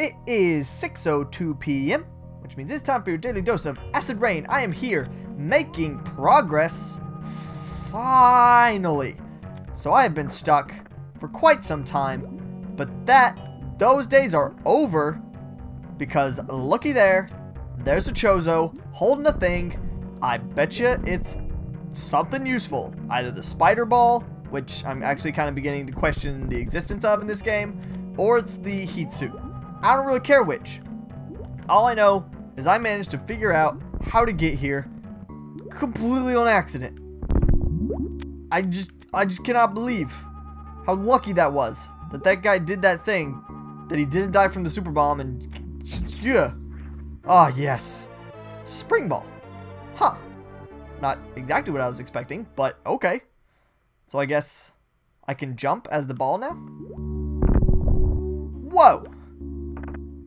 It is 6.02 p.m., which means it's time for your daily dose of Acid Rain. I am here, making progress, finally. So I have been stuck for quite some time, but that, those days are over, because looky there, there's a Chozo holding a thing. I bet you it's something useful. Either the Spider Ball, which I'm actually kind of beginning to question the existence of in this game, or it's the Heat Suit. I don't really care which. All I know is I managed to figure out how to get here completely on accident. I just I just cannot believe how lucky that was that that guy did that thing that he didn't die from the super bomb and yeah. Ah, yes. Spring ball. Huh. Not exactly what I was expecting, but okay. So I guess I can jump as the ball now? Whoa!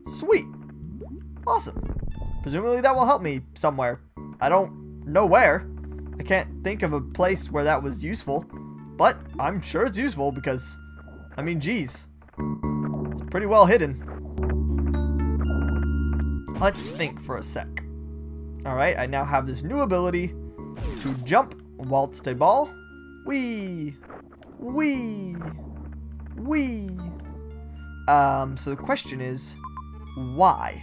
Sweet. Awesome. Presumably that will help me somewhere. I don't know where. I can't think of a place where that was useful. But I'm sure it's useful because, I mean, geez. It's pretty well hidden. Let's think for a sec. Alright, I now have this new ability to jump whilst a ball. Wee! Wee! Wee! Um, so the question is, why?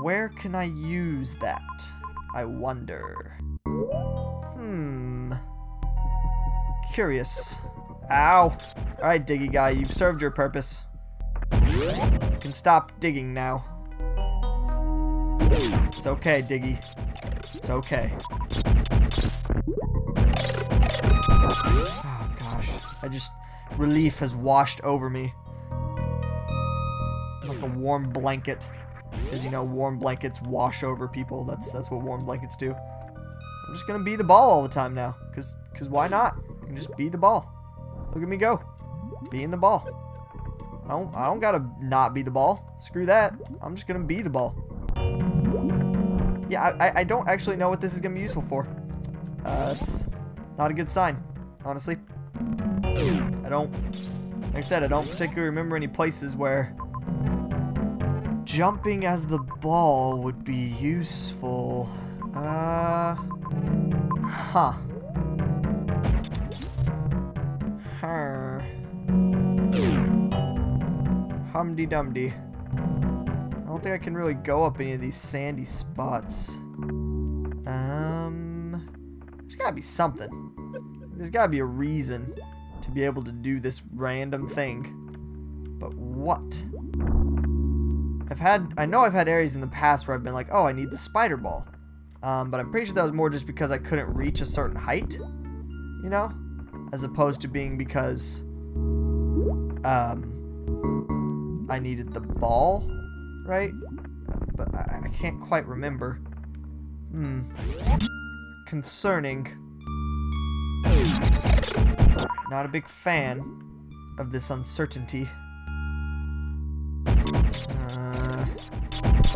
Where can I use that? I wonder. Hmm. Curious. Ow. Alright, Diggy guy, you've served your purpose. You can stop digging now. It's okay, Diggy. It's okay. Oh, gosh. I just... Relief has washed over me. Like a warm blanket. Because, you know, warm blankets wash over people. That's that's what warm blankets do. I'm just going to be the ball all the time now. Because cause why not? I can just be the ball. Look at me go. Being the ball. I don't, I don't got to not be the ball. Screw that. I'm just going to be the ball. Yeah, I, I don't actually know what this is going to be useful for. Uh, not a good sign, honestly. I don't, like I said, I don't particularly remember any places where jumping as the ball would be useful. Uh, huh. Her. Humdy Dumdy. I don't think I can really go up any of these sandy spots. Um, there's gotta be something. There's gotta be a reason to be able to do this random thing. But what? I've had, I know I've had areas in the past where I've been like, oh, I need the spider ball. Um, but I'm pretty sure that was more just because I couldn't reach a certain height, you know? As opposed to being because, um, I needed the ball, right? Uh, but I, I can't quite remember. Hmm. Concerning. Not a big fan of this uncertainty.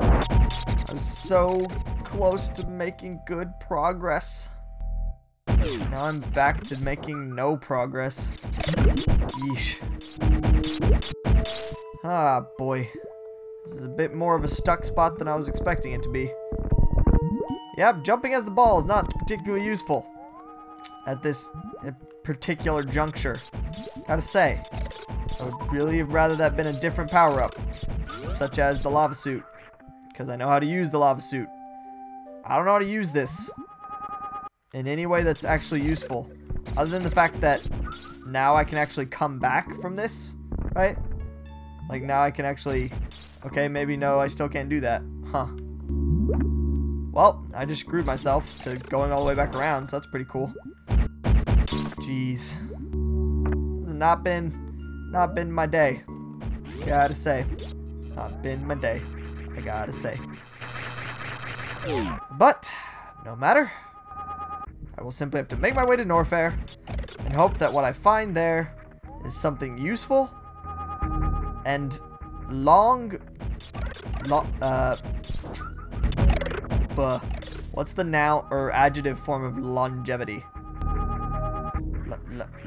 I'm so close to making good progress. Now I'm back to making no progress. Yeesh. Ah, boy. This is a bit more of a stuck spot than I was expecting it to be. Yep, jumping as the ball is not particularly useful at this particular juncture. Gotta say, I would really have rather that been a different power-up, such as the lava suit, because I know how to use the lava suit. I don't know how to use this in any way that's actually useful, other than the fact that now I can actually come back from this, right? Like now I can actually, okay, maybe no, I still can't do that, huh? Well, I just screwed myself to going all the way back around, so that's pretty cool. Jeez. This has not been, not been my day. Gotta say. Not been my day. I gotta say. But, no matter. I will simply have to make my way to Norfair and hope that what I find there is something useful and long, lo uh, buh. What's the noun or adjective form of longevity?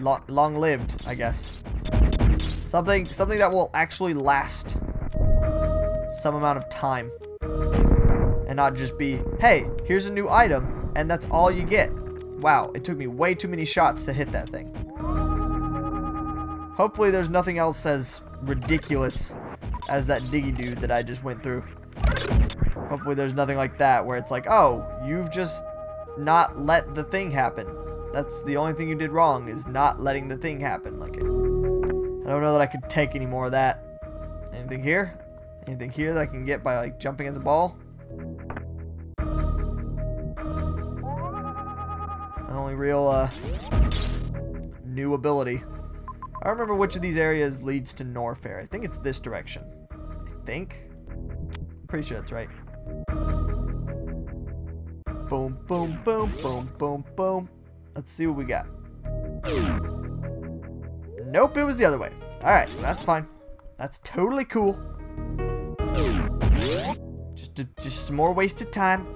L long lived, I guess. Something, something that will actually last some amount of time. And not just be, hey, here's a new item, and that's all you get. Wow, it took me way too many shots to hit that thing. Hopefully there's nothing else as ridiculous as that diggy dude that I just went through. Hopefully there's nothing like that where it's like, oh, you've just not let the thing happen. That's the only thing you did wrong is not letting the thing happen. Like, I don't know that I could take any more of that. Anything here? Anything here that I can get by like jumping as a ball? The only real uh, new ability. I remember which of these areas leads to Norfair. I think it's this direction. I think. Pretty sure that's right. Boom, boom, boom, boom, boom, boom. Let's see what we got. Nope, it was the other way. Alright, that's fine. That's totally cool. Just, more wasted time.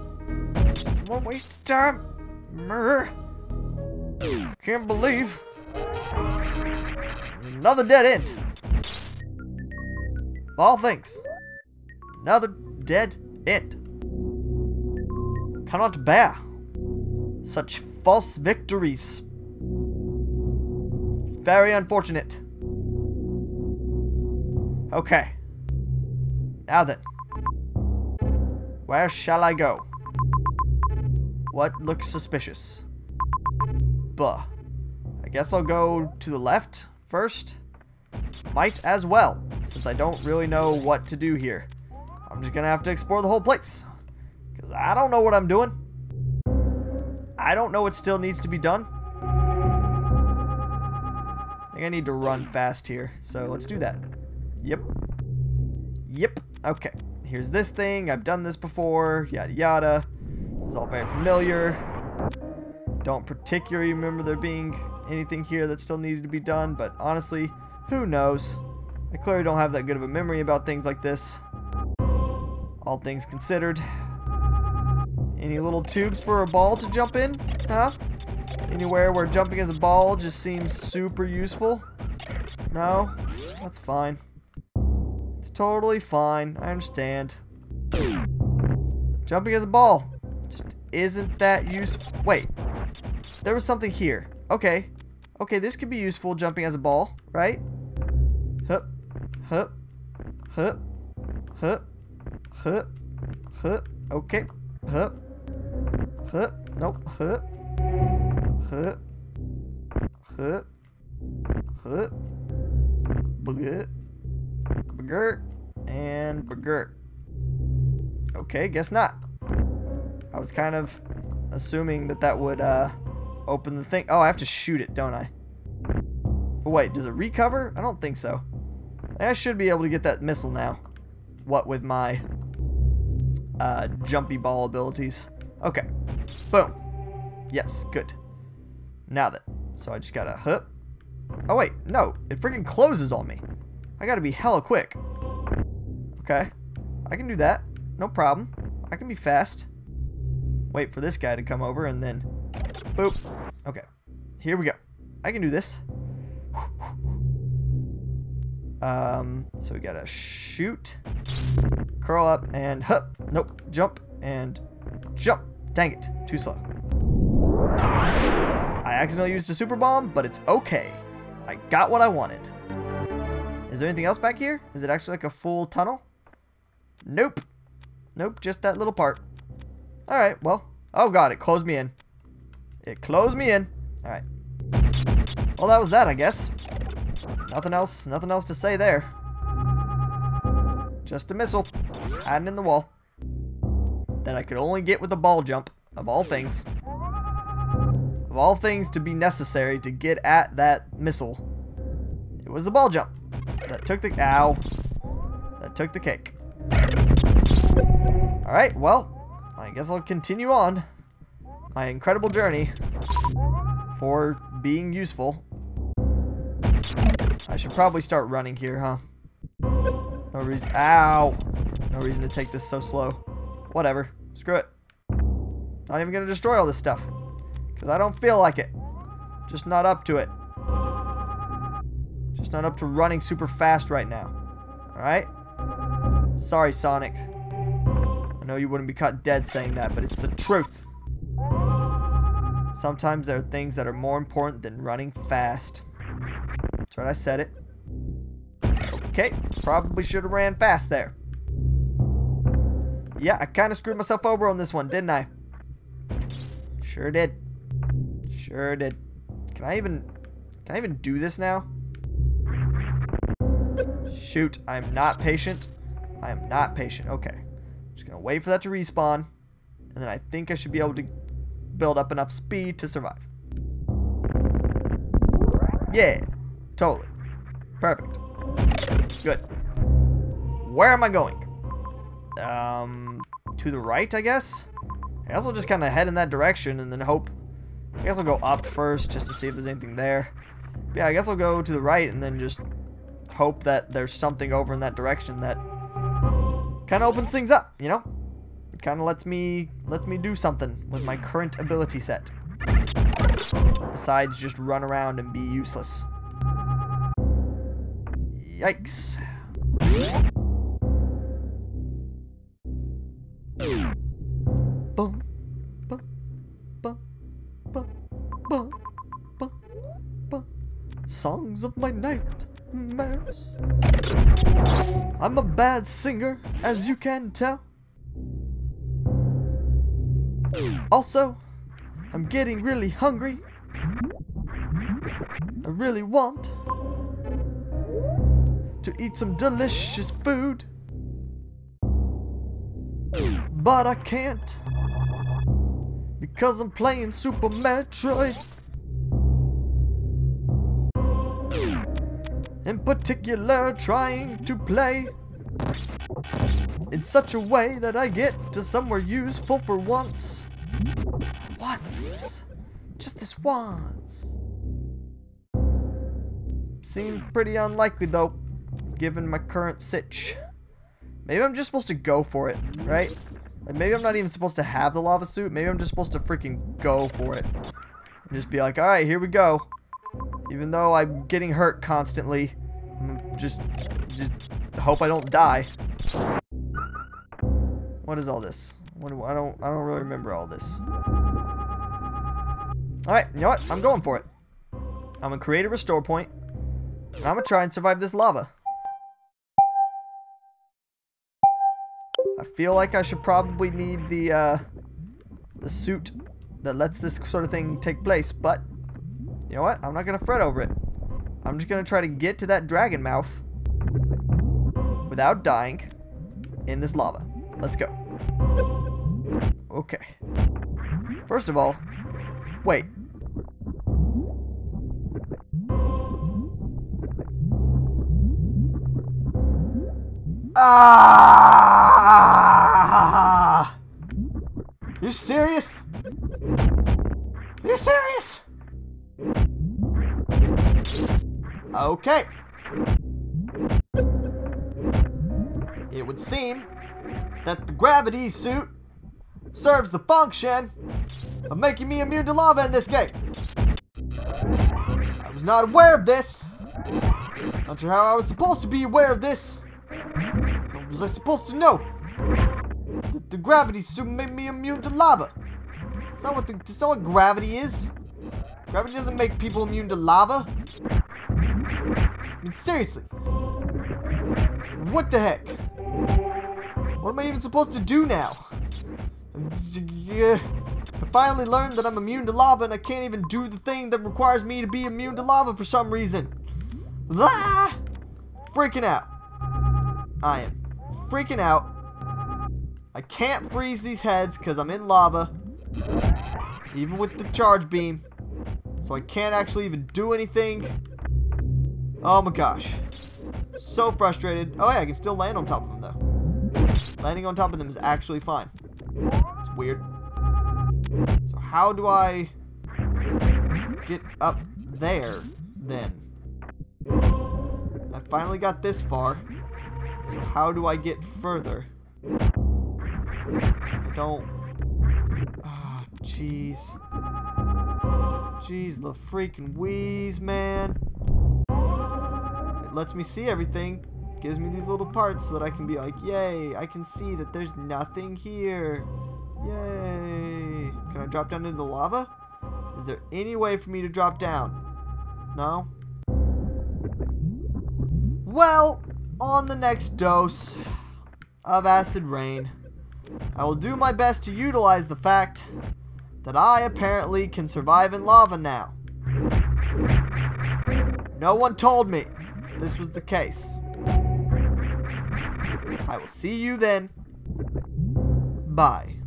Just more wasted time. Murr. Can't believe. Another dead end. All things. Another dead end. Cannot bear such false victories. Very unfortunate. Okay. Now then. Where shall I go? What looks suspicious? Buh. I guess I'll go to the left first. Might as well, since I don't really know what to do here. I'm just gonna have to explore the whole place. Because I don't know what I'm doing. I don't know what still needs to be done. I think I need to run fast here, so let's do that. Yep. Yep. Okay. Here's this thing. I've done this before. Yada yada. This is all very familiar. Don't particularly remember there being anything here that still needed to be done, but honestly, who knows? I clearly don't have that good of a memory about things like this. All things considered. Any little tubes for a ball to jump in? Huh? Anywhere where jumping as a ball just seems super useful? No? That's fine. It's totally fine. I understand. Jumping as a ball just isn't that useful. Wait. There was something here. Okay. Okay, this could be useful jumping as a ball, right? Hup. Hup. Hup. Hup. Hup. Hup. Okay. Hup. Hup. Nope. Hup. Hup. Hup. Hup. Bugert. Bugert. And Bugert. Okay, guess not. I was kind of assuming that that would uh, open the thing. Oh, I have to shoot it, don't I? But wait, does it recover? I don't think so. I should be able to get that missile now. What with my uh, jumpy ball abilities. Okay. Boom. Yes, good. Now that. So I just gotta hoop. Oh wait, no. It freaking closes on me. I gotta be hella quick. Okay. I can do that. No problem. I can be fast. Wait for this guy to come over and then... Boop. Okay. Here we go. I can do this. Um, so we gotta shoot, curl up, and hup. Nope. Jump and jump. Dang it. Too slow. I accidentally used a super bomb, but it's okay. I got what I wanted. Is there anything else back here? Is it actually like a full tunnel? Nope. Nope, just that little part. Alright, well. Oh god, it closed me in. It closed me in. Alright. Well, that was that, I guess. Nothing else, nothing else to say there. Just a missile. Hiding in the wall. That I could only get with a ball jump, of all things. Of all things to be necessary to get at that missile. It was the ball jump. That took the, ow. That took the cake. Alright, well, I guess I'll continue on my incredible journey for being useful. I should probably start running here, huh? No reason. Ow! No reason to take this so slow. Whatever. Screw it. Not even gonna destroy all this stuff. Because I don't feel like it. Just not up to it. Not up to running super fast right now. Alright? Sorry, Sonic. I know you wouldn't be caught dead saying that, but it's the truth. Sometimes there are things that are more important than running fast. That's right, I said it. Okay, probably should have ran fast there. Yeah, I kind of screwed myself over on this one, didn't I? Sure did. Sure did. Can I even... Can I even do this now? Shoot, I'm not patient. I am not patient. Okay. Just gonna wait for that to respawn. And then I think I should be able to build up enough speed to survive. Yeah, totally. Perfect. Good. Where am I going? Um, to the right, I guess? I guess I'll just kind of head in that direction and then hope. I guess I'll go up first just to see if there's anything there. Yeah, I guess I'll go to the right and then just hope that there's something over in that direction that kind of opens things up, you know? It kind of lets me lets me do something with my current ability set. Besides just run around and be useless. Yikes. Boom. Songs of my nightmares. I'm a bad singer, as you can tell. Also, I'm getting really hungry. I really want to eat some delicious food. But I can't because I'm playing Super Metroid. In particular, trying to play in such a way that I get to somewhere useful for once. Once. Just this once. Seems pretty unlikely though, given my current sitch. Maybe I'm just supposed to go for it, right? Like maybe I'm not even supposed to have the lava suit. Maybe I'm just supposed to freaking go for it. And just be like, alright, here we go. Even though I'm getting hurt constantly. Just, just hope I don't die. What is all this? What do, I don't I don't really remember all this. Alright, you know what? I'm going for it. I'm gonna create a restore point, And I'm gonna try and survive this lava. I feel like I should probably need the uh, the suit that lets this sort of thing take place, but you know what? I'm not gonna fret over it. I'm just gonna try to get to that dragon mouth without dying in this lava. Let's go. Okay. First of all, wait. Ah! You serious? You serious? Okay. It would seem that the gravity suit serves the function of making me immune to lava in this game. I was not aware of this. Not sure how I was supposed to be aware of this. How was I supposed to know that the gravity suit made me immune to lava? That's not what the, that's not what gravity is. Gravity doesn't make people immune to lava. Mean, seriously. What the heck? What am I even supposed to do now? I finally learned that I'm immune to lava and I can't even do the thing that requires me to be immune to lava for some reason. Ah! Freaking out. I am freaking out. I can't freeze these heads because I'm in lava. Even with the charge beam. So I can't actually even do anything. Oh my gosh. So frustrated. Oh yeah, I can still land on top of them though. Landing on top of them is actually fine. It's weird. So how do I get up there then? I finally got this far. So how do I get further? I don't... Ah, oh, jeez. Jeez, the freaking wheeze, man. Lets me see everything. Gives me these little parts so that I can be like, yay, I can see that there's nothing here. Yay. Can I drop down into the lava? Is there any way for me to drop down? No? Well, on the next dose of acid rain, I will do my best to utilize the fact that I apparently can survive in lava now. No one told me this was the case. I will see you then. Bye.